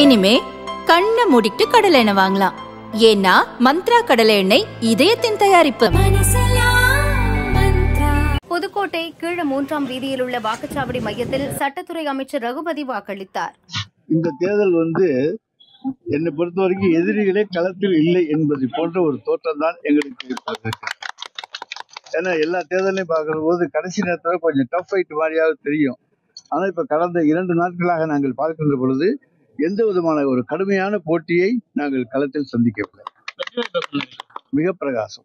இனிமே கண்ணை மூடிட்டு கடலை எண்ணெய் வாங்கலாம். ஏன்னா மந்த்ரா கடலை எண்ணெய் இதயத்தின் தயாரிப்பு. புதுக்கோட்டை கீழ மூன்றாம் வீதியில் உள்ள வாக்குச்சாவடி மையத்தில் சட்டத்துறை அமைச்சர் ரகுபதி வாக்களித்தார். இந்த தேர்தல் வந்து என்னை பொறுத்த வரைக்கும் எதிரிகளே களத்தில் இல்லை என்பது போன்ற ஒரு தோற்றம் தான் எங்களுக்கு. ஏன்னா எல்லா தேர்தலையும் பார்க்கிற போது கடைசி நேரத்தில் கொஞ்சம் டஃப் ஃபைட் மாதிரியாக தெரியும். ஆனால் இப்போ கடந்த இரண்டு நாட்களாக நாங்கள் பார்க்கின்ற பொழுது எந்த விதமான ஒரு கடுமையான போட்டியை நாங்கள் களத்தில் சந்திக்கவில்லை. மிக பிரகாசம்